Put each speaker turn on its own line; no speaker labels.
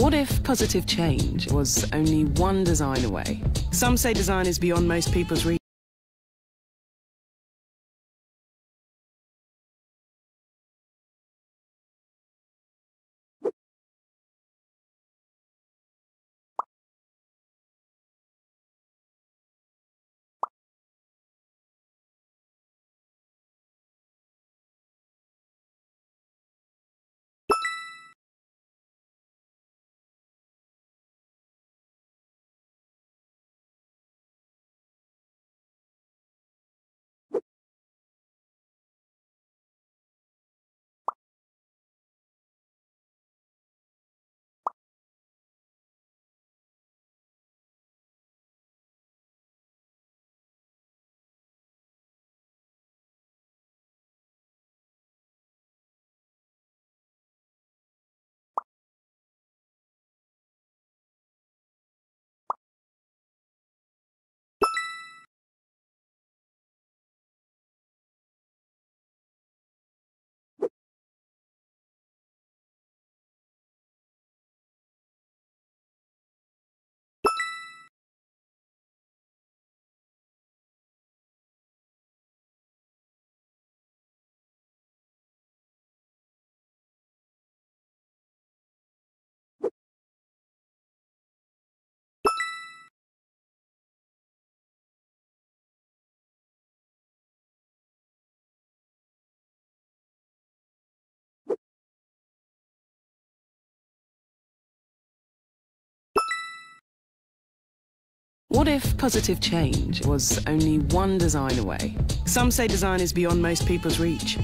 What if positive change was only one design away? Some say design is beyond most people's reach. What if positive change was only one design away? Some say design is beyond most people's reach.